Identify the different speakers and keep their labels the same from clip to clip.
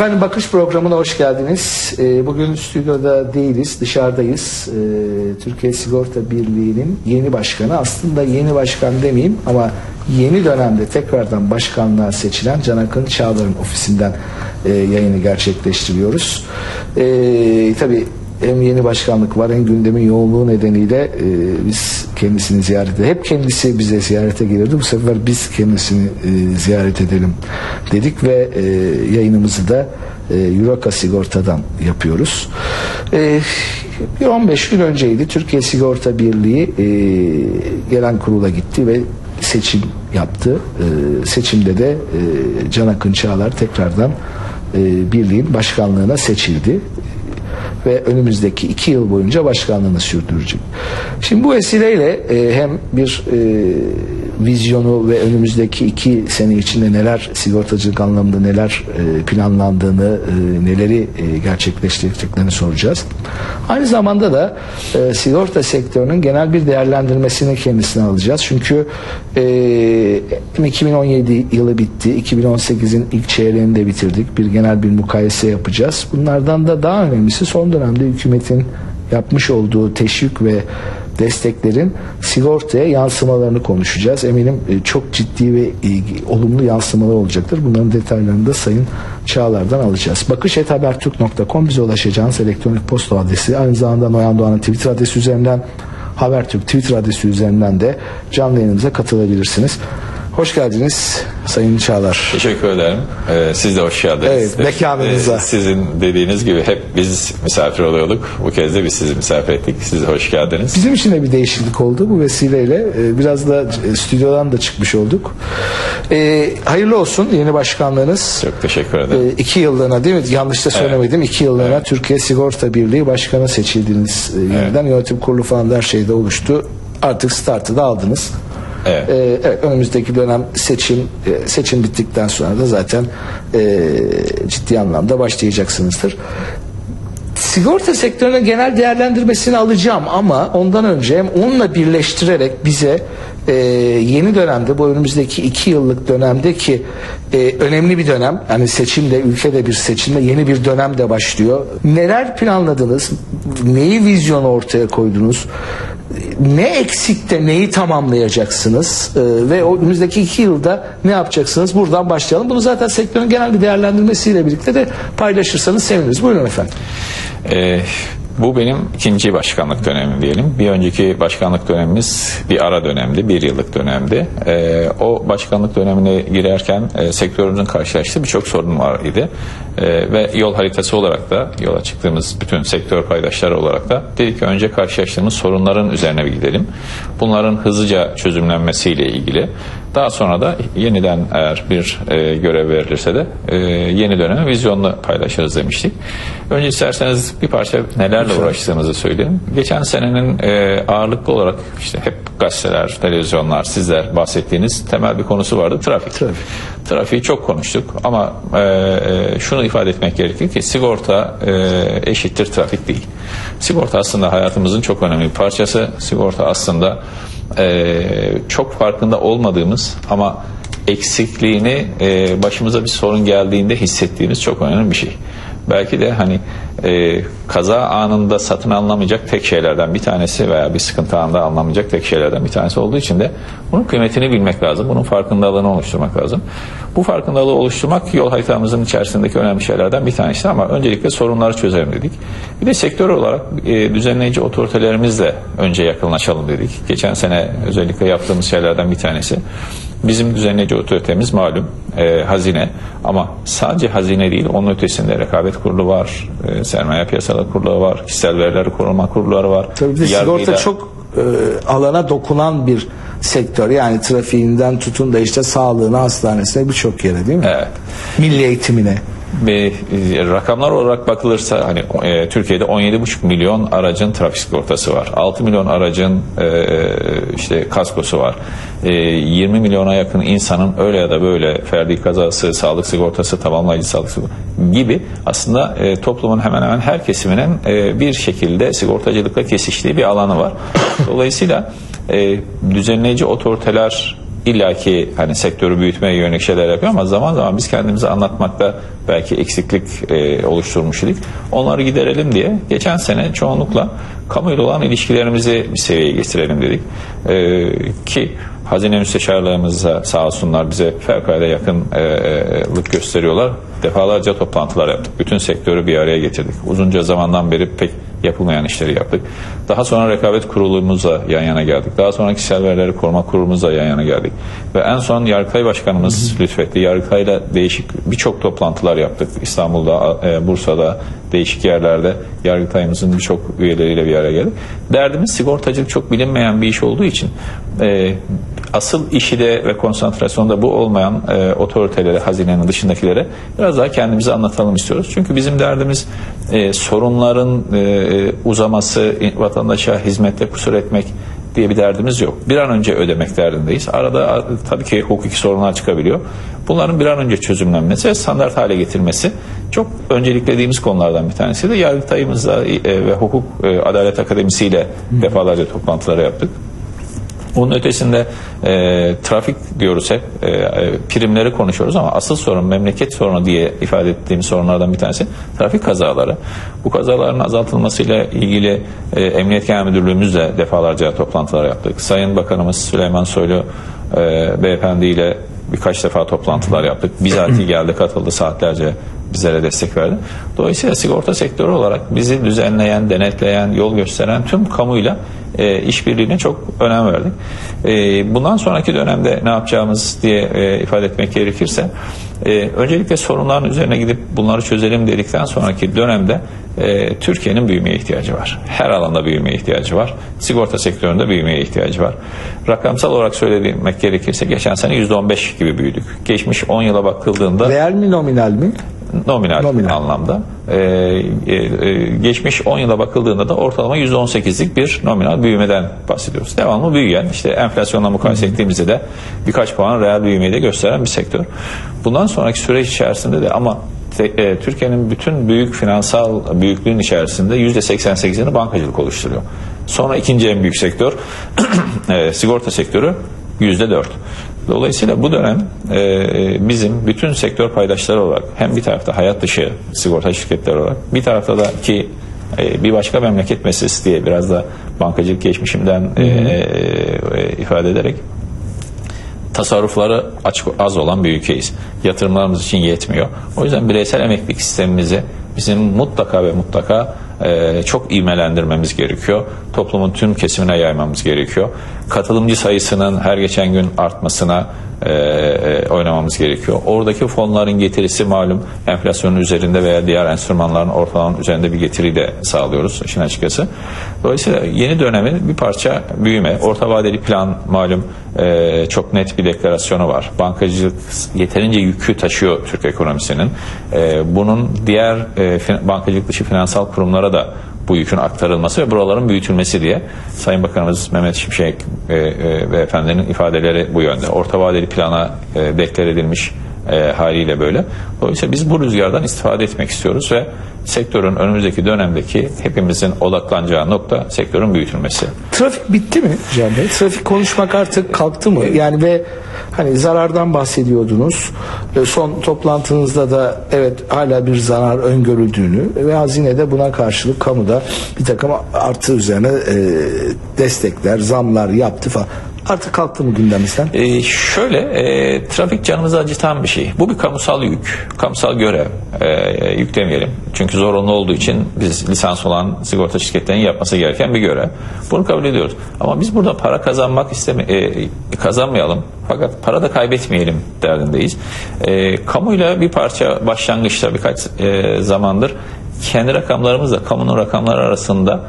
Speaker 1: Efendim Bakış programına hoş geldiniz. Ee, Bugün stüdyoda değiliz, dışarıdayız. Ee, Türkiye Sigorta Birliği'nin yeni başkanı, aslında yeni başkan demeyeyim ama yeni dönemde tekrardan başkanlığa seçilen Can Akın Çağlar'ın ofisinden e, yayını gerçekleştiriyoruz. Ee, tabii hem yeni başkanlık var hem gündemin yoğunluğu nedeniyle e, biz kendisini ziyarete hep kendisi bize ziyarete gelirdi bu sefer biz kendisini e, ziyaret edelim dedik ve e, yayınımızı da e, Euroka Sigorta'dan yapıyoruz. E, bir 15 gün önceydi Türkiye Sigorta Birliği e, gelen kurula gitti ve seçim yaptı. E, seçimde de e, Can Akın Çağlar tekrardan e, birliğin başkanlığına seçildi ve önümüzdeki iki yıl boyunca başkanlığını sürdürecek. Şimdi bu vesileyle e, hem bir e, vizyonu ve önümüzdeki iki sene içinde neler sigortacılık anlamında neler e, planlandığını, e, neleri e, gerçekleştireceklerini soracağız. Aynı zamanda da e, sigorta sektörünün genel bir değerlendirmesini kendisine alacağız. Çünkü e, 2017 yılı bitti, 2018'in ilk çeyreğini de bitirdik. Bir genel bir mukayese yapacağız. Bunlardan da daha önemlisi son dönemde hükümetin yapmış olduğu teşvik ve desteklerin sigortaya yansımalarını konuşacağız. Eminim e, çok ciddi ve e, olumlu yansımalar olacaktır. Bunların detaylarını da Sayın Çağlar'dan alacağız. Bakışethabertürk.com bize ulaşacağınız elektronik posta adresi. Aynı zamanda Noyan Doğan'ın Twitter adresi üzerinden Habertürk Twitter adresi üzerinden de canlı yayınımıza katılabilirsiniz. Hoş geldiniz Sayın Çağlar.
Speaker 2: Teşekkür ederim. Ee, siz de hoş geldiniz.
Speaker 1: Evet, mekanınıza.
Speaker 2: Ee, sizin dediğiniz gibi hep biz misafir oluyorduk. Bu kez de biz sizi misafir ettik. Siz hoş geldiniz.
Speaker 1: Bizim için de bir değişiklik oldu bu vesileyle. Ee, Biraz da e, stüdyodan da çıkmış olduk. Ee, hayırlı olsun yeni başkanlığınız.
Speaker 2: Çok teşekkür ederim.
Speaker 1: Ee, iki yıllığına değil mi? Yanlış da söylemedim. İki yıllığına Türkiye Sigorta Birliği Başkanı seçildiniz. Ee, yeniden yönetim kurulu falan her şeyde oluştu. Artık startı da aldınız.
Speaker 2: Evet.
Speaker 1: Ee, evet önümüzdeki dönem seçim e, seçim bittikten sonra da zaten e, ciddi anlamda başlayacaksınızdır. Sigorta sektörünün genel değerlendirmesini alacağım ama ondan önce hem onunla birleştirerek bize e, yeni dönemde bu önümüzdeki iki yıllık dönemde ki e, önemli bir dönem yani seçimde ülkede bir seçimde yeni bir dönem de başlıyor. Neler planladınız? Neyi vizyonu ortaya koydunuz? Ne eksikte neyi tamamlayacaksınız Ee, ve o önümüzdeki iki yılda ne yapacaksınız buradan başlayalım. Bunu zaten sektörün genel bir değerlendirmesiyle birlikte de paylaşırsanız seviniriz. Buyurun efendim.
Speaker 2: Ee, bu benim ikinci başkanlık dönemim diyelim. Bir önceki başkanlık dönemimiz bir ara dönemdi, bir yıllık dönemdi. Ee, o başkanlık dönemine girerken e, sektörümüzün karşılaştığı birçok sorun var idi. Ee, ve yol haritası olarak da, yola çıktığımız bütün sektör paydaşları olarak da dedik ki önce karşılaştığımız sorunların üzerine bir gidelim. Bunların hızlıca çözümlenmesiyle ilgili. Daha sonra da yeniden eğer bir e, görev verilirse de e, yeni döneme vizyonla paylaşırız demiştik. Önce isterseniz bir parça nelerle uğraştığımızı söyleyeyim. Geçen senenin e, ağırlıklı olarak işte hep gazeteler, televizyonlar, sizler bahsettiğiniz temel bir konusu vardı trafik.
Speaker 1: Trafik.
Speaker 2: Trafiği çok konuştuk ama e, e, şunu ifade etmek gerekir ki sigorta e, eşittir trafik değil. Sigorta aslında hayatımızın çok önemli bir parçası. Sigorta aslında e, çok farkında olmadığımız ama eksikliğini e, başımıza bir sorun geldiğinde hissettiğimiz çok önemli bir şey. Belki de hani e, kaza anında satın alınamayacak tek şeylerden bir tanesi veya bir sıkıntı anında alınamayacak tek şeylerden bir tanesi olduğu için de bunun kıymetini bilmek lazım. Bunun farkındalığını oluşturmak lazım. Bu farkındalığı oluşturmak yol haritamızın içerisindeki önemli şeylerden bir tanesi ama öncelikle sorunları çözelim dedik. Bir de sektör olarak e, düzenleyici otoritelerimizle önce yakınlaşalım dedik. Geçen sene özellikle yaptığımız şeylerden bir tanesi. Bizim düzenleyici otoritemiz malum e, hazine ama sadece hazine değil onun ötesinde rekabet kurulu var, e, sermaye piyasaları kurulu var, kişisel verileri koruma kurulları var.
Speaker 1: Tabii bir de
Speaker 2: Yargıyla-
Speaker 1: sigorta çok e, alana dokunan bir sektör. Yani trafiğinden tutun da işte sağlığına, hastanesine birçok yere değil mi?
Speaker 2: Evet.
Speaker 1: Milli eğitimine.
Speaker 2: Bir, e, rakamlar olarak bakılırsa hani e, Türkiye'de 17,5 milyon aracın trafik sigortası var. 6 milyon aracın e, işte kaskosu var. E, 20 milyona yakın insanın öyle ya da böyle ferdi kazası, sağlık sigortası, tamamlayıcı sağlık sigortası gibi aslında e, toplumun hemen hemen her kesiminin e, bir şekilde sigortacılıkla kesiştiği bir alanı var. Dolayısıyla e, düzenleyici otoriteler illaki hani sektörü büyütmeye yönelik şeyler yapıyor ama zaman zaman biz kendimizi anlatmakta belki eksiklik e, oluşturmuş idik. Onları giderelim diye geçen sene çoğunlukla kamuyla olan ilişkilerimizi bir seviyeye getirelim dedik. E, ki Hazine müsteşarlığımıza sağ olsunlar bize fevkalade yakınlık gösteriyorlar. Defalarca toplantılar yaptık. Bütün sektörü bir araya getirdik. Uzunca zamandan beri pek yapılmayan işleri yaptık. Daha sonra rekabet kurulumuzla yan yana geldik. Daha sonra kişisel verileri koruma kurulumuzla yan yana geldik. Ve en son Yargıtay Başkanımız lütfetti. Yargıtay'la değişik birçok toplantılar yaptık. İstanbul'da, e, Bursa'da, değişik yerlerde Yargıtay'ımızın birçok üyeleriyle bir araya geldik. Derdimiz sigortacılık çok bilinmeyen bir iş olduğu için e, asıl işi de ve konsantrasyonda bu olmayan e, otoritelere, hazinenin dışındakilere biraz daha kendimizi anlatalım istiyoruz. Çünkü bizim derdimiz e, sorunların e, uzaması, vatandaşa hizmette kusur etmek diye bir derdimiz yok. Bir an önce ödemek derdindeyiz. Arada tabii ki hukuki sorunlar çıkabiliyor. Bunların bir an önce çözümlenmesi ve standart hale getirmesi çok önceliklediğimiz konulardan bir tanesi de Yargıtay'ımızla e, ve Hukuk e, Adalet Akademisi ile defalarca toplantıları yaptık. Onun ötesinde e, trafik diyoruz hep, e, e, primleri konuşuyoruz ama asıl sorun memleket sorunu diye ifade ettiğimiz sorunlardan bir tanesi trafik kazaları. Bu kazaların azaltılmasıyla ilgili e, Emniyet Genel Müdürlüğümüzle defalarca toplantılar yaptık. Sayın Bakanımız Süleyman Soylu e, beyefendi ile birkaç defa toplantılar yaptık. Bizatihi geldi katıldı saatlerce bizlere destek verdi. Dolayısıyla sigorta sektörü olarak bizi düzenleyen, denetleyen, yol gösteren tüm kamuyla e, işbirliğine çok önem verdik. E, bundan sonraki dönemde ne yapacağımız diye e, ifade etmek gerekirse e, öncelikle sorunların üzerine gidip bunları çözelim dedikten sonraki dönemde e, Türkiye'nin büyümeye ihtiyacı var. Her alanda büyümeye ihtiyacı var. Sigorta sektöründe büyümeye ihtiyacı var. Rakamsal olarak söylemek gerekirse geçen sene %15 gibi büyüdük. Geçmiş 10 yıla bakıldığında...
Speaker 1: Reel mi nominal mi?
Speaker 2: Nominal, nominal. anlamda. Ee, e, e, geçmiş 10 yıla bakıldığında da ortalama %18'lik bir nominal büyümeden bahsediyoruz. Devamlı büyüyen, işte enflasyonla mukayese ettiğimizde de birkaç puan reel büyümeyi de gösteren bir sektör. Bundan sonraki süreç içerisinde de ama e, Türkiye'nin bütün büyük finansal büyüklüğün içerisinde %88'ini bankacılık oluşturuyor. Sonra ikinci en büyük sektör e, sigorta sektörü %4. Dolayısıyla bu dönem e, bizim bütün sektör paydaşları olarak hem bir tarafta hayat dışı sigorta şirketleri olarak bir tarafta da ki e, bir başka memleket meselesi diye biraz da bankacılık geçmişimden e, e, ifade ederek tasarrufları açık az olan bir ülkeyiz. Yatırımlarımız için yetmiyor. O yüzden bireysel emeklilik sistemimizi bizim mutlaka ve mutlaka e, çok ivmelendirmemiz gerekiyor. Toplumun tüm kesimine yaymamız gerekiyor. Katılımcı sayısının her geçen gün artmasına e, e, oynamamız gerekiyor. Oradaki fonların getirisi malum enflasyonun üzerinde veya diğer enstrümanların ortalamanın üzerinde bir getiri de sağlıyoruz işin açıkçası. Dolayısıyla yeni dönemin bir parça büyüme, orta vadeli plan malum e, çok net bir deklarasyonu var. Bankacılık yeterince yükü taşıyor Türk ekonomisinin. E, bunun diğer e, bankacılık dışı finansal kurumlara da bu yükün aktarılması ve buraların büyütülmesi diye Sayın Bakanımız Mehmet Şimşek e, e, ifadeleri bu yönde. Orta vadeli plana e, deklar edilmiş e, haliyle böyle. Dolayısıyla biz bu rüzgardan istifade etmek istiyoruz ve sektörün önümüzdeki dönemdeki hepimizin odaklanacağı nokta sektörün büyütülmesi.
Speaker 1: Trafik bitti mi Can Bey? Trafik konuşmak artık kalktı mı? Yani ve hani zarardan bahsediyordunuz. E, son toplantınızda da evet hala bir zarar öngörüldüğünü ve hazinede buna karşılık kamuda bir takım artı üzerine e, destekler, zamlar yaptı falan. Artık kalktı mı gündemimizden?
Speaker 2: Ee, şöyle, e, trafik canımızı acıtan bir şey. Bu bir kamusal yük, kamusal görev. E, yük demeyelim. Çünkü zorunlu olduğu için biz lisans olan sigorta şirketlerinin yapması gereken bir görev. Bunu kabul ediyoruz. Ama biz burada para kazanmak isteme, e, kazanmayalım. Fakat para da kaybetmeyelim derdindeyiz. E, kamuyla bir parça başlangıçta birkaç e, zamandır kendi rakamlarımızla kamunun rakamları arasında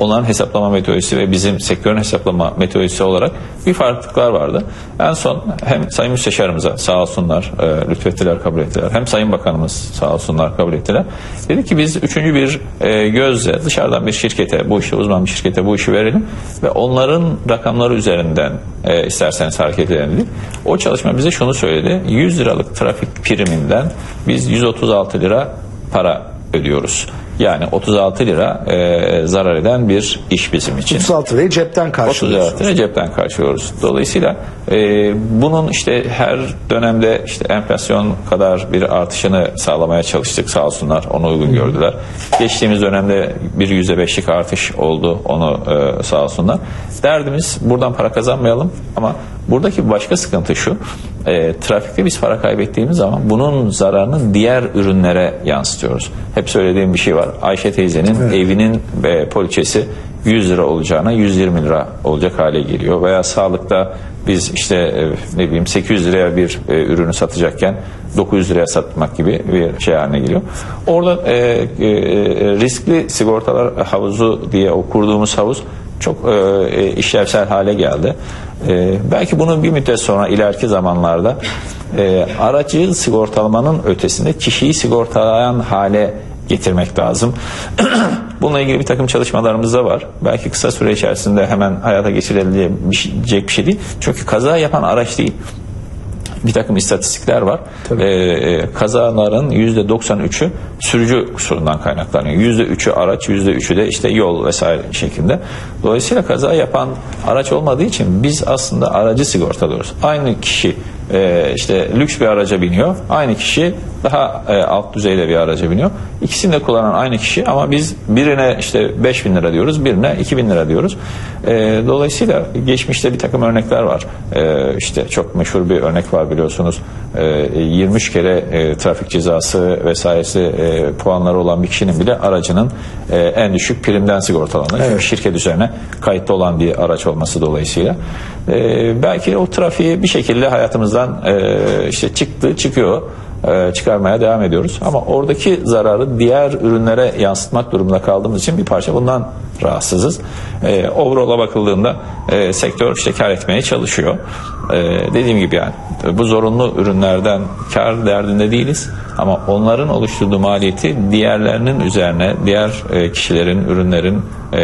Speaker 2: onların hesaplama metodolojisi ve bizim sektörün hesaplama metodolojisi olarak bir farklılıklar vardı. En son hem Sayın Müsteşarımıza sağ olsunlar e, lütfettiler kabul ettiler. Hem Sayın Bakanımız sağ olsunlar kabul ettiler. Dedi ki biz üçüncü bir e, gözle dışarıdan bir şirkete bu işi uzman bir şirkete bu işi verelim ve onların rakamları üzerinden e, isterseniz hareket edelim dedik. O çalışma bize şunu söyledi. 100 liralık trafik priminden biz 136 lira para ödüyoruz. Yani 36 lira e, zarar eden bir iş bizim için.
Speaker 1: 36 lirayı cepten karşılıyorsunuz.
Speaker 2: 36 lira cepten karşılıyoruz. Dolayısıyla e, bunun işte her dönemde işte enflasyon kadar bir artışını sağlamaya çalıştık sağ olsunlar onu uygun gördüler. Geçtiğimiz dönemde bir yüzde beşlik artış oldu onu e, sağ olsunlar. Derdimiz buradan para kazanmayalım ama buradaki başka sıkıntı şu e, trafikte biz para kaybettiğimiz zaman bunun zararını diğer ürünlere yansıtıyoruz. Hep söylediğim bir şey var. Ayşe teyzenin evinin e, poliçesi 100 lira olacağına 120 lira olacak hale geliyor. Veya sağlıkta biz işte e, ne bileyim 800 liraya bir e, ürünü satacakken 900 liraya satmak gibi bir şey haline geliyor. Orada e, e, riskli sigortalar havuzu diye o kurduğumuz havuz çok e, işlevsel hale geldi. E, belki bunu bir müddet sonra ileriki zamanlarda e, aracı sigortalamanın ötesinde kişiyi sigortalayan hale getirmek lazım. Bununla ilgili bir takım çalışmalarımız da var. Belki kısa süre içerisinde hemen hayata geçirilecek bir şey değil. Çünkü kaza yapan araç değil bir takım istatistikler var. Ee, e, kazaların %93'ü sürücü kusurundan kaynaklanıyor. %3'ü araç, %3'ü de işte yol vesaire şeklinde. Dolayısıyla kaza yapan araç olmadığı için biz aslında aracı sigortalıyoruz. Aynı kişi e, işte lüks bir araca biniyor. Aynı kişi daha e, alt düzeyde bir araca biniyor. İkisini de kullanan aynı kişi ama biz birine işte 5 bin lira diyoruz, birine 2 bin lira diyoruz. E, dolayısıyla geçmişte bir takım örnekler var. E, işte çok meşhur bir örnek var biliyorsunuz. E, 23 kere e, trafik cezası vesairesi e, puanları olan bir kişinin bile aracının e, en düşük primden sigortalanır. Evet. Çünkü şirket üzerine kayıtlı olan bir araç olması dolayısıyla. E, belki o trafiği bir şekilde hayatımızdan e, işte çıktı, çıkıyor e, çıkarmaya devam ediyoruz. Ama oradaki zararı diğer ürünlere yansıtmak durumunda kaldığımız için bir parça bundan rahatsızız. E, overall'a bakıldığında e, sektör işte kar etmeye çalışıyor. E, dediğim gibi yani bu zorunlu ürünlerden kar derdinde değiliz. Ama onların oluşturduğu maliyeti diğerlerinin üzerine, diğer e, kişilerin, ürünlerin e,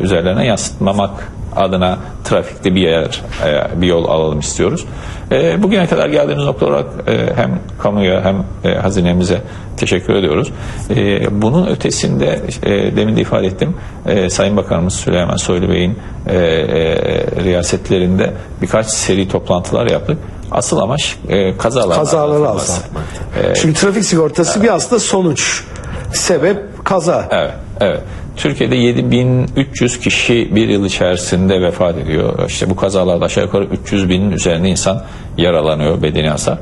Speaker 2: üzerlerine yansıtmamak adına trafikte bir yer, e, bir yol alalım istiyoruz. E, bugüne kadar geldiğimiz nokta olarak e, hem kamuya hem hazinemize teşekkür ediyoruz. Bunun ötesinde demin de ifade ettim Sayın Bakanımız Süleyman Soylu Bey'in riyasetlerinde birkaç seri toplantılar yaptık. Asıl amaç e, kazalar
Speaker 1: kazaları azaltmak. E, Çünkü trafik sigortası evet. bir aslında sonuç. Sebep kaza.
Speaker 2: Evet, evet. Türkiye'de 7300 kişi bir yıl içerisinde vefat ediyor. İşte bu kazalarda aşağı yukarı 300 binin üzerinde insan yaralanıyor bedeni hasar.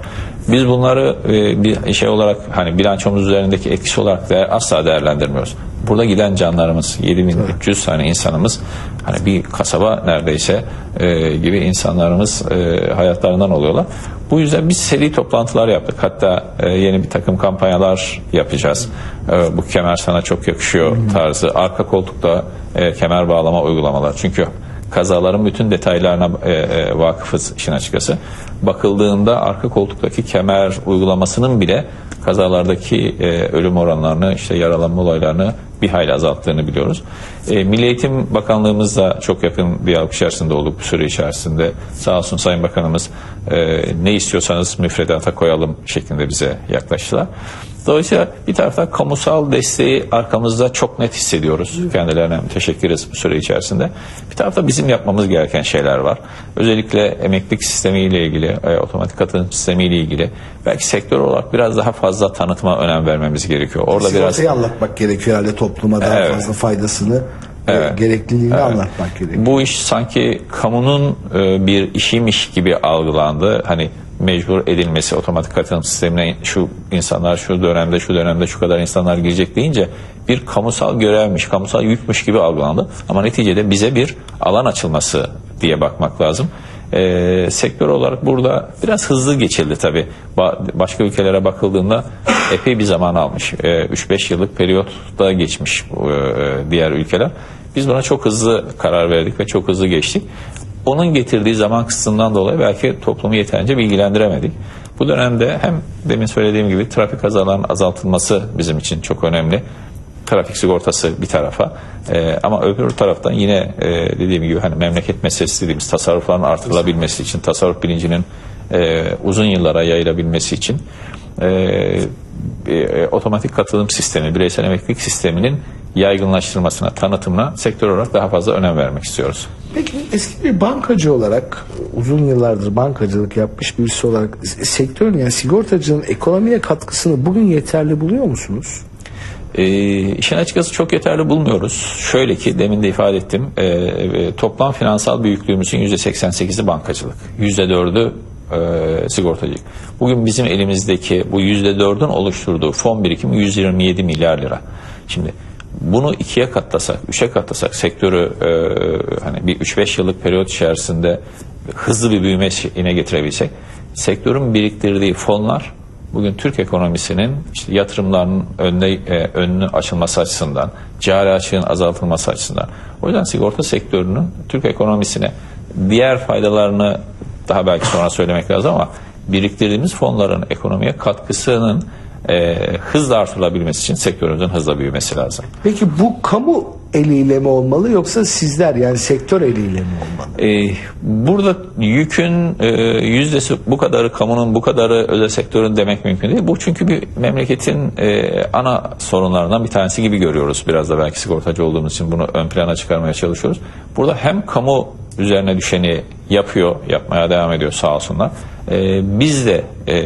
Speaker 2: Biz bunları e, bir şey olarak hani bilançomuz üzerindeki etkisi olarak da asla değerlendirmiyoruz. Burada giden canlarımız 7300 tane insanımız hani bir kasaba neredeyse e, gibi insanlarımız e, hayatlarından oluyorlar. Bu yüzden biz seri toplantılar yaptık. Hatta e, yeni bir takım kampanyalar yapacağız. E, bu kemer sana çok yakışıyor tarzı. Arka koltukta e, kemer bağlama uygulamalar. Çünkü kazaların bütün detaylarına e, e, vakıfız işin açıkçası. Bakıldığında arka koltuktaki kemer uygulamasının bile kazalardaki e, ölüm oranlarını, işte yaralanma olaylarını bir hayli azalttığını biliyoruz. E, Milli Eğitim Bakanlığımız da çok yakın bir alkış içerisinde olduk bu süre içerisinde. Sağ olsun Sayın Bakanımız e, ne istiyorsanız müfredata koyalım şeklinde bize yaklaştılar. Dolayısıyla bir taraftan kamusal desteği arkamızda çok net hissediyoruz. Kendilerine teşekkür ederiz bu süre içerisinde. Bir tarafta bizim yapmamız gereken şeyler var. Özellikle emeklilik sistemiyle ilgili, e, otomatik katılım sistemiyle ilgili belki sektör olarak biraz daha fazla tanıtıma önem vermemiz gerekiyor.
Speaker 1: Orada Sigortayı biraz anlatmak gerekiyor herhalde topluma daha evet. fazla faydasını evet. gerekliliğini evet. anlatmak gerekiyor.
Speaker 2: Bu iş sanki kamunun e, bir işiymiş gibi algılandı. Hani mecbur edilmesi otomatik katılım sistemine şu insanlar şu dönemde şu dönemde şu kadar insanlar girecek deyince bir kamusal görevmiş, kamusal yükmüş gibi algılandı. Ama neticede bize bir alan açılması diye bakmak lazım. Ee, sektör olarak burada biraz hızlı geçildi tabi. Ba başka ülkelere bakıldığında epey bir zaman almış. Ee, 3-5 yıllık periyotta geçmiş e, diğer ülkeler. Biz buna çok hızlı karar verdik ve çok hızlı geçtik onun getirdiği zaman kısıtından dolayı belki toplumu yeterince bilgilendiremedik. Bu dönemde hem demin söylediğim gibi trafik kazalarının azaltılması bizim için çok önemli. Trafik sigortası bir tarafa ee, ama öbür taraftan yine e, dediğim gibi hani memleket meselesi dediğimiz tasarrufların artırılabilmesi için tasarruf bilincinin e, uzun yıllara yayılabilmesi için e, e, otomatik katılım sistemi, bireysel emeklilik sisteminin yaygınlaştırmasına, tanıtımına sektör olarak daha fazla önem vermek istiyoruz.
Speaker 1: Peki eski bir bankacı olarak uzun yıllardır bankacılık yapmış birisi olarak sektörün yani sigortacının ekonomiye katkısını bugün yeterli buluyor musunuz?
Speaker 2: E, işin açıkçası çok yeterli bulmuyoruz. Şöyle ki demin de ifade ettim. E, e, toplam finansal büyüklüğümüzün %88'i bankacılık. %4'ü e, sigortacılık. Bugün bizim elimizdeki bu %4'ün oluşturduğu fon birikimi 127 milyar lira. Şimdi bunu ikiye katlasak, üçe katlasak sektörü e, hani bir 3-5 yıllık periyot içerisinde hızlı bir büyüme yine getirebilsek sektörün biriktirdiği fonlar bugün Türk ekonomisinin işte yatırımların önüne, e, önünün açılması açısından, cari açığın azaltılması açısından. O yüzden sigorta sektörünün Türk ekonomisine diğer faydalarını daha belki sonra söylemek lazım ama biriktirdiğimiz fonların ekonomiye katkısının e, hızla artırılabilmesi için sektörümüzün hızla büyümesi lazım.
Speaker 1: Peki bu kamu eliyle mi olmalı yoksa sizler yani sektör eliyle mi olmalı?
Speaker 2: Ee, burada yükün e, yüzdesi bu kadarı kamunun bu kadarı özel sektörün demek mümkün değil. Bu çünkü bir memleketin e, ana sorunlarından bir tanesi gibi görüyoruz. Biraz da belki sigortacı olduğumuz için bunu ön plana çıkarmaya çalışıyoruz. Burada hem kamu üzerine düşeni yapıyor, yapmaya devam ediyor sağ olsunlar. E, biz de e,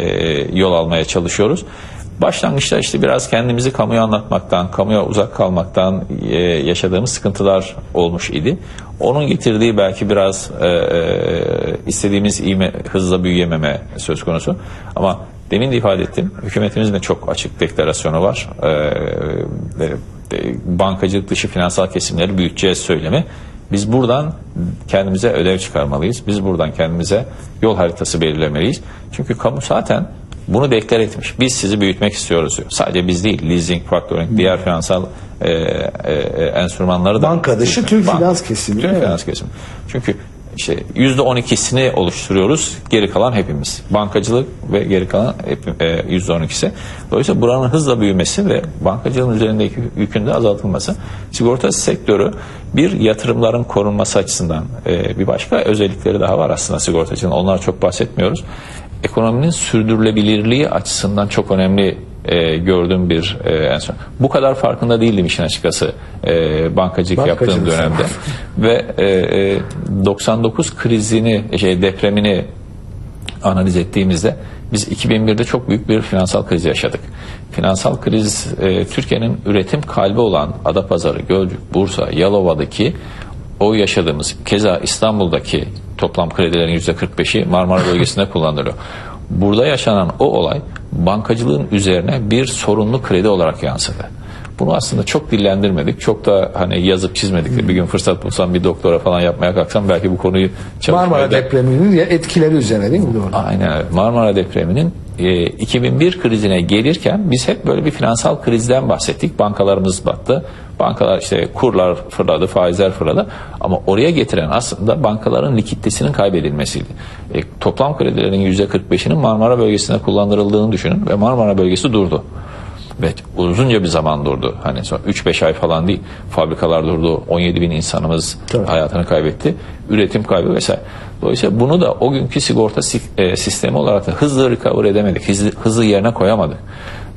Speaker 2: yol almaya çalışıyoruz. Başlangıçta işte biraz kendimizi kamuya anlatmaktan, kamuya uzak kalmaktan e, yaşadığımız sıkıntılar olmuş idi. Onun getirdiği belki biraz e, e, istediğimiz ivme, hızla büyüyememe söz konusu. Ama demin de ifade ettim, hükümetimizin de çok açık deklarasyonu var. E, e, bankacılık dışı finansal kesimleri büyüteceğiz söylemi. Biz buradan kendimize ödev çıkarmalıyız. Biz buradan kendimize yol haritası belirlemeliyiz. Çünkü kamu zaten bunu deklar etmiş. Biz sizi büyütmek istiyoruz diyor. Sadece biz değil, leasing, factoring, diğer finansal e, e, enstrümanları da.
Speaker 1: Banka dışı tüm finans kesimi.
Speaker 2: Tüm
Speaker 1: evet.
Speaker 2: finans kesimi. Çünkü işte yüzde on ikisini oluşturuyoruz. Geri kalan hepimiz. Bankacılık ve geri kalan e, yüzde on ikisi. Dolayısıyla buranın hızla büyümesi ve bankacılığın üzerindeki yükün de azaltılması. Sigorta sektörü bir yatırımların korunması açısından e, bir başka özellikleri daha var aslında sigortacının. Onlar çok bahsetmiyoruz ekonominin sürdürülebilirliği açısından çok önemli e, gördüğüm bir e, enstrüman. Bu kadar farkında değildim işin açıkçası e, bankacılık
Speaker 1: Bankacılık
Speaker 2: yaptığım dönemde. Ve e, e, 99 krizini, şey depremini analiz ettiğimizde biz 2001'de çok büyük bir finansal kriz yaşadık. Finansal kriz e, Türkiye'nin üretim kalbi olan Adapazarı, Gölcük, Bursa, Yalova'daki o yaşadığımız keza İstanbul'daki toplam kredilerin %45'i Marmara bölgesinde kullanılıyor. Burada yaşanan o olay bankacılığın üzerine bir sorunlu kredi olarak yansıdı. Bunu aslında çok dillendirmedik. Çok da hani yazıp çizmedik. Bir gün fırsat bulsam bir doktora falan yapmaya kalksam belki bu konuyu
Speaker 1: Marmara depreminin etkileri üzerine değil mi? Doğru.
Speaker 2: Aynen Marmara depreminin e, 2001 krizine gelirken biz hep böyle bir finansal krizden bahsettik. Bankalarımız battı. Bankalar işte kurlar fırladı, faizler fırladı. Ama oraya getiren aslında bankaların likiditesinin kaybedilmesiydi. E, toplam kredilerin %45'inin Marmara bölgesinde kullandırıldığını düşünün ve Marmara bölgesi durdu. Ve uzunca bir zaman durdu. Hani 3-5 ay falan değil. Fabrikalar durdu. 17 bin insanımız
Speaker 1: Tabii.
Speaker 2: hayatını kaybetti. Üretim kaybı vesaire. Dolayısıyla bunu da o günkü sigorta e, sistemi olarak da hızlı recover edemedik. Hızlı, hızlı yerine koyamadık.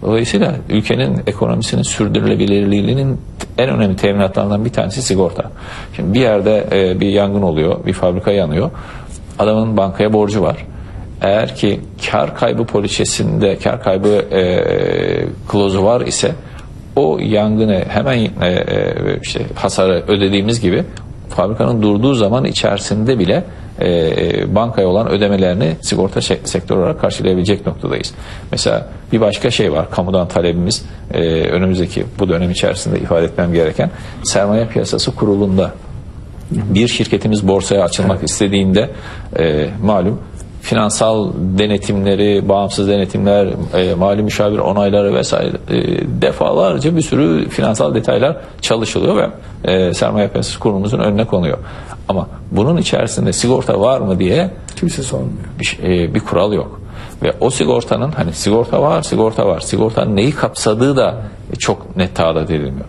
Speaker 2: Dolayısıyla ülkenin ekonomisinin sürdürülebilirliğinin en önemli teminatlarından bir tanesi sigorta. Şimdi bir yerde e, bir yangın oluyor, bir fabrika yanıyor. Adamın bankaya borcu var. Eğer ki kar kaybı poliçesinde kar kaybı e, klozu var ise o yangını hemen e, e, işte hasarı ödediğimiz gibi fabrikanın durduğu zaman içerisinde bile e, bankaya olan ödemelerini sigorta sektör olarak karşılayabilecek noktadayız. Mesela bir başka şey var. Kamudan talebimiz e, önümüzdeki bu dönem içerisinde ifade etmem gereken sermaye piyasası kurulunda bir şirketimiz borsaya açılmak istediğinde e, malum finansal denetimleri, bağımsız denetimler, e, mali müşavir onayları vesaire e, defalarca bir sürü finansal detaylar çalışılıyor ve e, sermaye piyasası kurumumuzun önüne konuyor. Ama bunun içerisinde sigorta var mı diye
Speaker 1: Kimse sormuyor.
Speaker 2: bir, e, bir kural yok. Ve o sigortanın hani sigorta var, sigorta var. Sigortanın neyi kapsadığı da çok net tadat edilmiyor.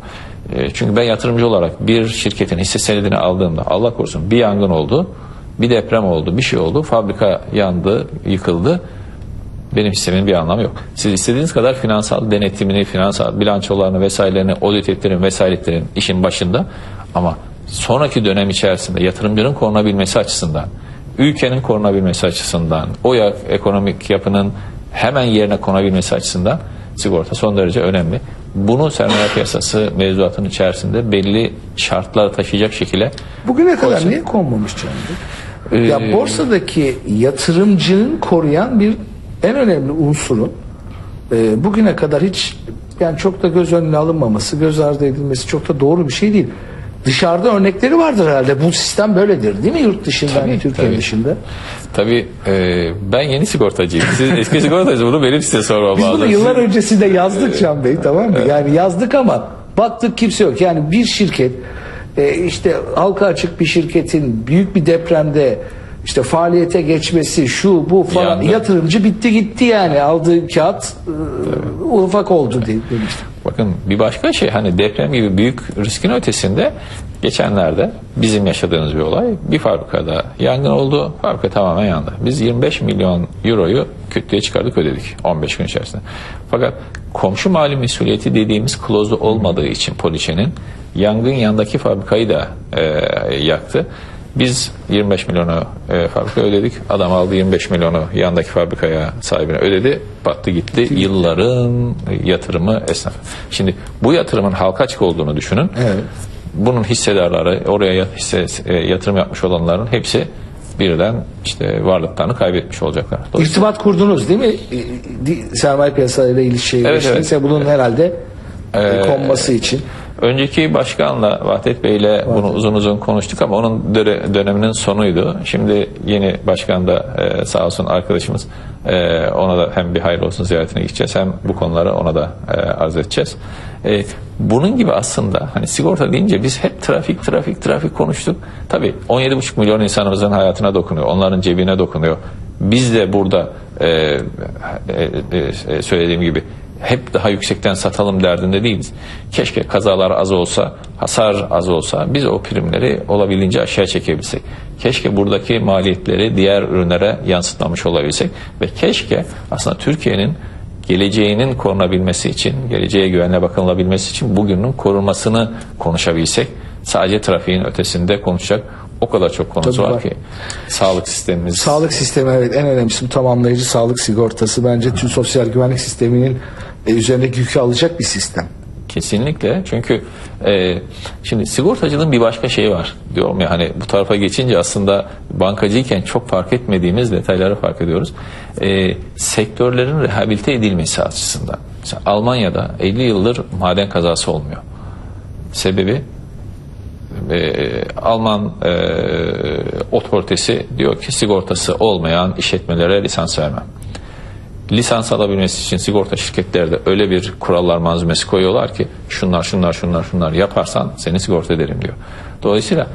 Speaker 2: E, çünkü ben yatırımcı olarak bir şirketin hisse senedini aldığımda Allah korusun bir yangın oldu bir deprem oldu, bir şey oldu, fabrika yandı, yıkıldı. benim hissemin bir anlamı yok. Siz istediğiniz kadar finansal denetimini, finansal bilançolarını vesairelerini audit ettirin vesaire ettirin işin başında ama sonraki dönem içerisinde yatırımcının korunabilmesi açısından, ülkenin korunabilmesi açısından, o ya, ekonomik yapının hemen yerine konabilmesi açısından sigorta son derece önemli. Bunu sermaye piyasası mevzuatının içerisinde belli şartlar taşıyacak şekilde
Speaker 1: Bugüne kadar
Speaker 2: Koysun.
Speaker 1: niye konmamış Can Bey?
Speaker 2: Ee,
Speaker 1: ya borsadaki yatırımcının koruyan bir en önemli unsurun e, bugüne kadar hiç yani çok da göz önüne alınmaması, göz ardı edilmesi çok da doğru bir şey değil. Dışarıda örnekleri vardır herhalde. Bu sistem böyledir değil mi yurt dışında,
Speaker 2: Tabii,
Speaker 1: hani Türkiye
Speaker 2: tabii.
Speaker 1: dışında?
Speaker 2: Tabii e, ben yeni sigortacıyım. Siz eski sigortacı bunu benim size sormam
Speaker 1: Biz bunu
Speaker 2: lazım.
Speaker 1: yıllar öncesinde yazdık Can Bey tamam mı? Yani yazdık ama baktık kimse yok. Yani bir şirket e, işte halka açık bir şirketin büyük bir depremde işte faaliyete geçmesi şu bu falan
Speaker 2: Yandı.
Speaker 1: yatırımcı bitti gitti yani aldığı kağıt e, ufak oldu diye demiştim.
Speaker 2: Bakın bir başka şey hani deprem gibi büyük riskin ötesinde geçenlerde bizim yaşadığımız bir olay bir fabrikada yangın oldu fabrika tamamen yandı. Biz 25 milyon euroyu kütleye çıkardık ödedik 15 gün içerisinde. Fakat komşu mali mesuliyeti dediğimiz klozda olmadığı için poliçenin yangın yandaki fabrikayı da e, yaktı. Biz 25 milyonu e, fabrikaya ödedik. Adam aldı 25 milyonu yandaki fabrikaya sahibine ödedi. Battı gitti. Yılların yatırımı esnaf. Şimdi bu yatırımın halka açık olduğunu düşünün.
Speaker 1: Evet.
Speaker 2: Bunun hissedarları, oraya hisse, e, yatırım yapmış olanların hepsi birden işte varlıklarını kaybetmiş olacaklar.
Speaker 1: İrtibat kurdunuz değil mi? E, di- Sermaye piyasalarıyla ilişkiye
Speaker 2: Evet,
Speaker 1: geçtiniz.
Speaker 2: evet.
Speaker 1: Bunun herhalde e, konması için.
Speaker 2: Önceki başkanla Vahdet Bey'le bunu uzun uzun konuştuk ama onun döneminin sonuydu. Şimdi yeni başkan da e, sağ olsun arkadaşımız e, ona da hem bir hayırlı olsun ziyaretine gideceğiz hem bu konuları ona da e, arz edeceğiz. E, bunun gibi aslında hani sigorta deyince biz hep trafik trafik trafik konuştuk. Tabii 17,5 milyon insanımızın hayatına dokunuyor. Onların cebine dokunuyor. Biz de burada e, e, e, e, söylediğim gibi hep daha yüksekten satalım derdinde değiliz. Keşke kazalar az olsa, hasar az olsa biz o primleri olabildiğince aşağı çekebilsek. Keşke buradaki maliyetleri diğer ürünlere yansıtmamış olabilsek ve keşke aslında Türkiye'nin geleceğinin korunabilmesi için, geleceğe güvenle bakılabilmesi için bugünün korunmasını konuşabilsek. Sadece trafiğin ötesinde konuşacak o kadar çok konusu
Speaker 1: Tabii
Speaker 2: var,
Speaker 1: var.
Speaker 2: ki. Sağlık sistemimiz,
Speaker 1: Sağlık sistemi evet en önemlisi bu tamamlayıcı sağlık sigortası bence tüm sosyal güvenlik sisteminin e, üzerindeki yükü alacak bir sistem.
Speaker 2: Kesinlikle çünkü e, şimdi sigortacılığın bir başka şeyi var diyorum ya hani bu tarafa geçince aslında bankacıyken çok fark etmediğimiz detayları fark ediyoruz. E, sektörlerin rehabilite edilmesi açısından. Mesela Almanya'da 50 yıldır maden kazası olmuyor. Sebebi e, Alman e, otoritesi diyor ki sigortası olmayan işletmelere lisans vermem lisans alabilmesi için sigorta şirketleri de öyle bir kurallar malzemesi koyuyorlar ki şunlar şunlar şunlar şunlar yaparsan seni sigorta ederim diyor. Dolayısıyla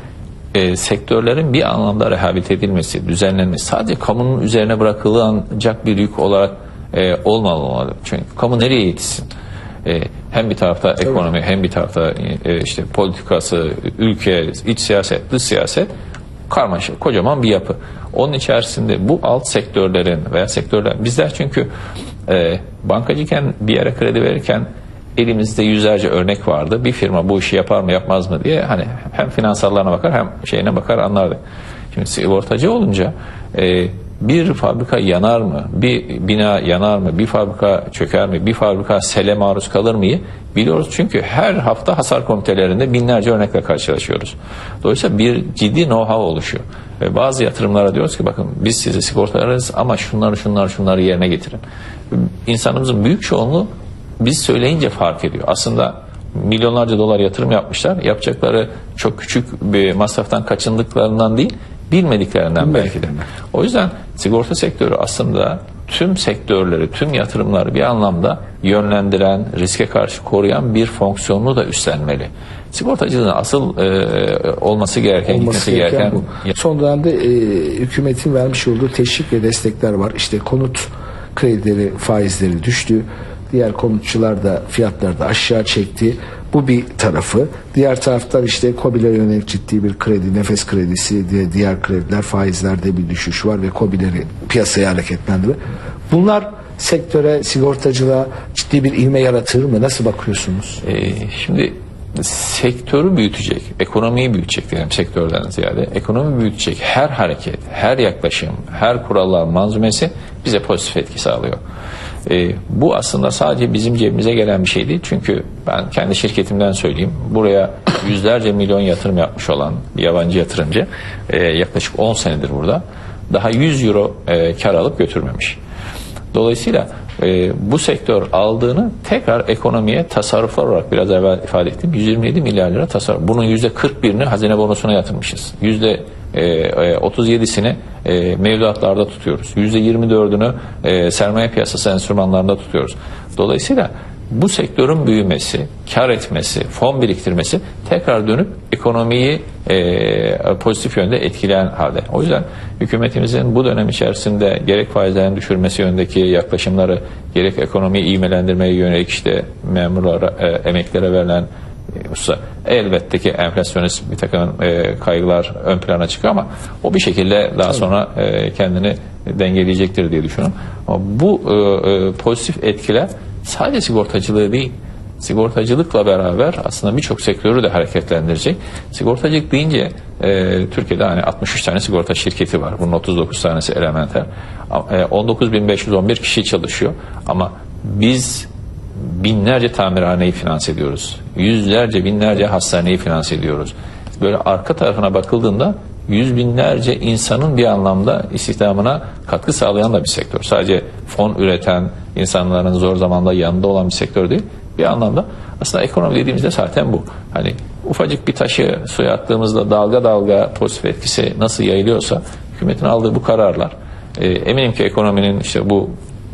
Speaker 2: e, sektörlerin bir anlamda rehabilite edilmesi, düzenlenmesi sadece kamunun üzerine bırakılacak bir yük olarak e, olmamalı. Çünkü kamu nereye yetişsin? E, hem bir tarafta ekonomi hem bir tarafta e, işte politikası, ülke, iç siyaset, dış siyaset karmaşık, kocaman bir yapı. Onun içerisinde bu alt sektörlerin veya sektörler bizler çünkü e, bankacıyken bir yere kredi verirken elimizde yüzlerce örnek vardı. Bir firma bu işi yapar mı yapmaz mı diye hani hem finansallarına bakar hem şeyine bakar anlardı. Şimdi sigortacı olunca e, bir fabrika yanar mı? Bir bina yanar mı? Bir fabrika çöker mi? Bir fabrika sele maruz kalır mı? Biliyoruz çünkü her hafta hasar komitelerinde binlerce örnekle karşılaşıyoruz. Dolayısıyla bir ciddi know-how oluşuyor. Ve bazı yatırımlara diyoruz ki bakın biz sizi sigortalarız ama şunları şunları şunları yerine getirin. İnsanımızın büyük çoğunluğu biz söyleyince fark ediyor. Aslında milyonlarca dolar yatırım yapmışlar. Yapacakları çok küçük bir masraftan kaçındıklarından değil, bilmediklerinden belki de. O yüzden sigorta sektörü aslında tüm sektörleri, tüm yatırımları bir anlamda yönlendiren, riske karşı koruyan bir fonksiyonunu da üstlenmeli. Sigortacılığın asıl e, olması gereken,
Speaker 1: olması gereken
Speaker 2: gereken
Speaker 1: bu. Son dönemde e, hükümetin vermiş olduğu teşvik ve destekler var. İşte konut kredileri faizleri düştü. Diğer konutçular da fiyatları da aşağı çekti. Bu bir tarafı. Diğer taraftan işte KOBİ'lere yönelik ciddi bir kredi, nefes kredisi diye diğer krediler faizlerde bir düşüş var ve KOBİ'leri piyasaya hareketlendiriyor. Bunlar sektöre, sigortacılığa ciddi bir ilme yaratır mı? Nasıl bakıyorsunuz?
Speaker 2: Ee, şimdi sektörü büyütecek, ekonomiyi büyütecek diyelim sektörden ziyade. Ekonomi büyütecek her hareket, her yaklaşım, her kurallar manzumesi bize pozitif etki sağlıyor. Ee, bu aslında sadece bizim cebimize gelen bir şey değil. Çünkü ben kendi şirketimden söyleyeyim. Buraya yüzlerce milyon yatırım yapmış olan yabancı yatırımcı e, yaklaşık 10 senedir burada. Daha 100 euro e, kar alıp götürmemiş. Dolayısıyla e, bu sektör aldığını tekrar ekonomiye tasarruflar olarak biraz evvel ifade ettim. 127 milyar lira tasarruf. Bunun %41'ini hazine bonosuna yatırmışız. Yüzde e, e, 37'sini e, mevduatlarda tutuyoruz. %24'ünü e, sermaye piyasası enstrümanlarında tutuyoruz. Dolayısıyla bu sektörün büyümesi, kar etmesi, fon biriktirmesi tekrar dönüp ekonomiyi e, pozitif yönde etkileyen halde. O yüzden hükümetimizin bu dönem içerisinde gerek faizlerin düşürmesi yönündeki yaklaşımları, gerek ekonomiyi iğmelendirmeye yönelik işte memurlara, e, emeklilere verilen hususa elbette ki enflasyonist bir takım e, kaygılar ön plana çıkıyor ama o bir şekilde daha sonra e, kendini dengeleyecektir diye düşünüyorum. Ama bu e, e, pozitif etkiler sadece sigortacılığı değil, sigortacılıkla beraber aslında birçok sektörü de hareketlendirecek. Sigortacılık deyince e, Türkiye'de hani 63 tane sigorta şirketi var. Bunun 39 tanesi elementer. E, 19.511 kişi çalışıyor. Ama biz binlerce tamirhaneyi finanse ediyoruz. Yüzlerce, binlerce hastaneyi finanse ediyoruz. Böyle arka tarafına bakıldığında yüz binlerce insanın bir anlamda istihdamına katkı sağlayan da bir sektör. Sadece fon üreten, insanların zor zamanda yanında olan bir sektör değil. Bir anlamda aslında ekonomi dediğimizde zaten bu. Hani ufacık bir taşı suya attığımızda dalga dalga pozitif etkisi nasıl yayılıyorsa hükümetin aldığı bu kararlar e, eminim ki ekonominin işte bu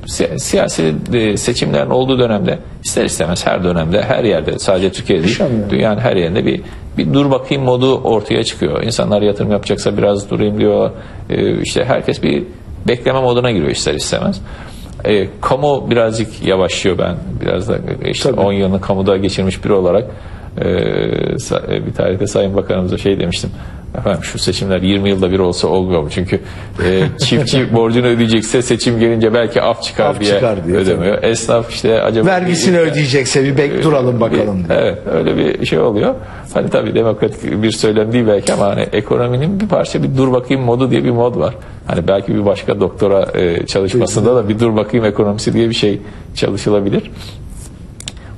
Speaker 2: si- siyasi e, seçimlerin olduğu dönemde ister istemez her dönemde her yerde sadece Türkiye'de değil dünyanın her yerinde bir bir dur bakayım modu ortaya çıkıyor. İnsanlar yatırım yapacaksa biraz durayım diyor. E, işte herkes bir bekleme moduna giriyor ister istemez. E, kamu birazcık yavaşlıyor ben. Biraz da e, işte
Speaker 1: Tabii.
Speaker 2: 10 yılını kamuda geçirmiş biri olarak e, e, bir tarihte Sayın Bakanımıza şey demiştim. Efendim şu seçimler 20 yılda bir olsa olmuyor mu? Çünkü e, çiftçi borcunu ödeyecekse seçim gelince belki af çıkar
Speaker 1: Af
Speaker 2: diye
Speaker 1: çıkar diye,
Speaker 2: ödemiyor. Esnaf işte acaba
Speaker 1: Vergisini ödeyecekse bir bek duralım bakalım diye.
Speaker 2: Evet öyle bir şey oluyor. Hani tabii demokratik bir söylem değil belki ama hani ekonominin bir parça bir dur bakayım modu diye bir mod var. Hani belki bir başka doktora e, çalışmasında da bir dur bakayım ekonomisi diye bir şey çalışılabilir.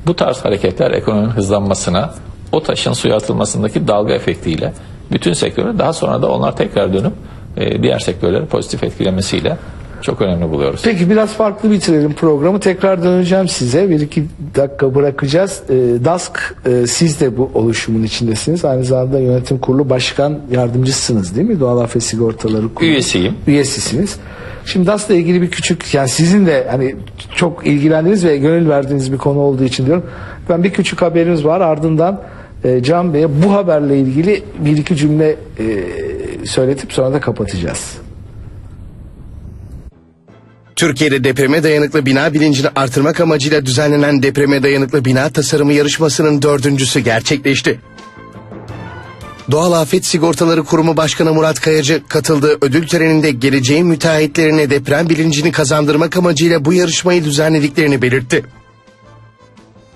Speaker 2: Bu tarz hareketler ekonominin hızlanmasına, o taşın suya atılmasındaki dalga efektiyle bütün sektörü daha sonra da onlar tekrar dönüp e, diğer sektörleri pozitif etkilemesiyle çok önemli buluyoruz.
Speaker 1: Peki biraz farklı bitirelim programı. Tekrar döneceğim size. Bir iki dakika bırakacağız. E, DASK e, siz de bu oluşumun içindesiniz. Aynı zamanda yönetim kurulu başkan yardımcısınız değil mi? Doğal Afet Sigortaları Kurulu.
Speaker 2: Üyesiyim.
Speaker 1: Üyesisiniz. Şimdi DASK'la ilgili bir küçük yani sizin de hani çok ilgilendiğiniz ve gönül verdiğiniz bir konu olduğu için diyorum. Ben bir küçük haberimiz var. Ardından e, Can Bey'e bu haberle ilgili bir iki cümle e, söyletip sonra da kapatacağız.
Speaker 3: Türkiye'de depreme dayanıklı bina bilincini artırmak amacıyla düzenlenen depreme dayanıklı bina tasarımı yarışmasının dördüncüsü gerçekleşti. Doğal Afet Sigortaları Kurumu Başkanı Murat Kayacı katıldığı ödül töreninde geleceğin müteahhitlerine deprem bilincini kazandırmak amacıyla bu yarışmayı düzenlediklerini belirtti.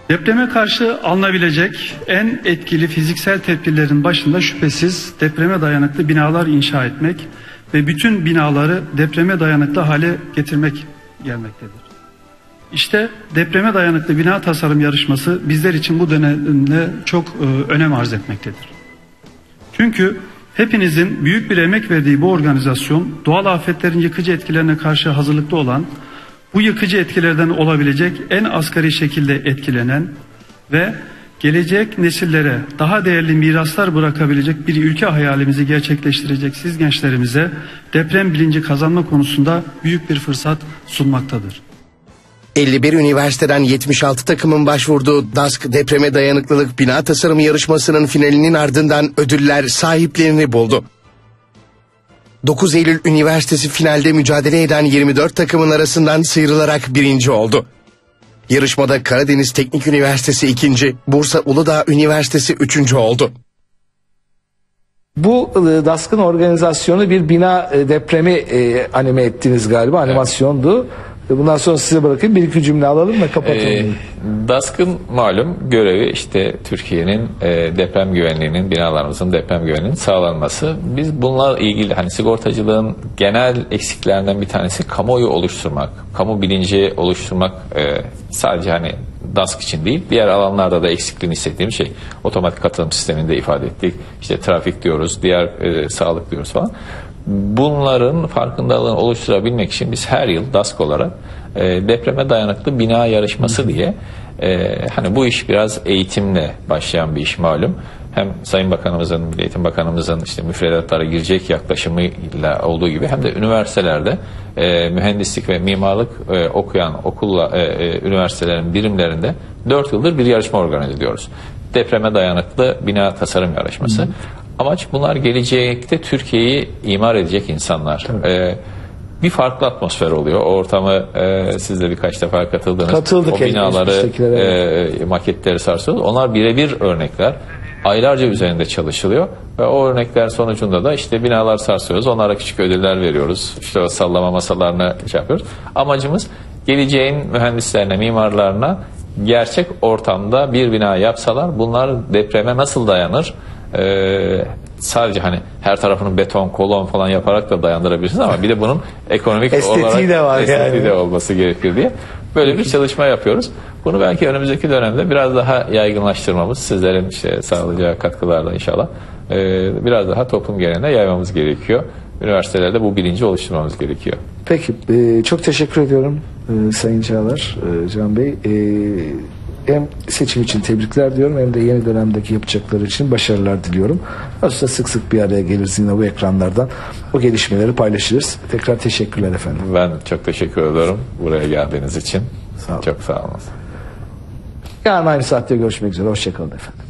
Speaker 4: Depreme karşı alınabilecek en etkili fiziksel tedbirlerin başında şüphesiz depreme dayanıklı binalar inşa etmek ve bütün binaları depreme dayanıklı hale getirmek gelmektedir. İşte depreme dayanıklı bina tasarım yarışması bizler için bu dönemde çok e, önem arz etmektedir. Çünkü hepinizin büyük bir emek verdiği bu organizasyon doğal afetlerin yıkıcı etkilerine karşı hazırlıklı olan, bu yıkıcı etkilerden olabilecek en asgari şekilde etkilenen ve gelecek nesillere daha değerli miraslar bırakabilecek bir ülke hayalimizi gerçekleştirecek siz gençlerimize deprem bilinci kazanma konusunda büyük bir fırsat sunmaktadır.
Speaker 3: 51 üniversiteden 76 takımın başvurduğu DASK depreme dayanıklılık bina tasarımı yarışmasının finalinin ardından ödüller sahiplerini buldu. 9 Eylül Üniversitesi finalde mücadele eden 24 takımın arasından sıyrılarak birinci oldu. Yarışmada Karadeniz Teknik Üniversitesi ikinci, Bursa Uludağ Üniversitesi üçüncü oldu.
Speaker 1: Bu e, DASK'ın organizasyonu bir bina e, depremi e, anime ettiniz galiba animasyondu. Ve bundan sonra size bırakayım bir iki cümle alalım ve kapatalım.
Speaker 2: Ee, DASK'ın malum görevi işte Türkiye'nin e, deprem güvenliğinin, binalarımızın deprem güvenliğinin sağlanması. Biz bunlarla ilgili hani sigortacılığın genel eksiklerinden bir tanesi kamuoyu oluşturmak, kamu bilinci oluşturmak e, sadece hani DASK için değil, diğer alanlarda da eksikliğini hissettiğim şey. Otomatik katılım sisteminde ifade ettik. İşte trafik diyoruz, diğer e, sağlık diyoruz falan. Bunların farkındalığını oluşturabilmek için biz her yıl DASK olarak e, depreme dayanıklı bina yarışması diye e, hani bu iş biraz eğitimle başlayan bir iş malum. Hem Sayın Bakanımızın, Milli Eğitim Bakanımızın işte müfredatlara girecek yaklaşımıyla olduğu gibi hem de üniversitelerde e, mühendislik ve mimarlık e, okuyan okulla e, e, üniversitelerin birimlerinde 4 yıldır bir yarışma organize ediyoruz. Depreme dayanıklı bina tasarım yarışması. Amaç bunlar gelecekte Türkiye'yi imar edecek insanlar. Ee, bir farklı atmosfer oluyor. O ortamı e, siz de birkaç defa katıldınız.
Speaker 1: Katıldık
Speaker 2: O binaları, e, maketleri sarsıyoruz. Onlar birebir örnekler. Aylarca üzerinde çalışılıyor ve o örnekler sonucunda da işte binalar sarsıyoruz. Onlara küçük ödüller veriyoruz. İşte o sallama masalarına şey yapıyoruz. Amacımız geleceğin mühendislerine, mimarlarına gerçek ortamda bir bina yapsalar bunlar depreme nasıl dayanır? Ee, sadece hani her tarafını beton, kolon falan yaparak da dayandırabilirsiniz ama bir de bunun ekonomik
Speaker 1: Estetiği
Speaker 2: olarak
Speaker 1: de var
Speaker 2: estetiği
Speaker 1: yani.
Speaker 2: de olması gerekir diye böyle bir çalışma yapıyoruz. Bunu belki önümüzdeki dönemde biraz daha yaygınlaştırmamız, sizlerin işte sağlayacağı katkılarla inşallah e, biraz daha toplum geneline yaymamız gerekiyor. Üniversitelerde bu bilinci oluşturmamız gerekiyor.
Speaker 1: Peki e, çok teşekkür ediyorum e, Sayın Çağlar, e, Can Bey. E, hem seçim için tebrikler diyorum hem de yeni dönemdeki yapacakları için başarılar diliyorum. Aslında sık sık bir araya geliriz yine bu ekranlardan. O gelişmeleri paylaşırız. Tekrar teşekkürler efendim.
Speaker 2: Ben çok teşekkür ediyorum buraya geldiğiniz için.
Speaker 1: Sağ olun.
Speaker 2: Çok sağ olun.
Speaker 1: Yarın aynı saatte görüşmek üzere. Hoşçakalın efendim.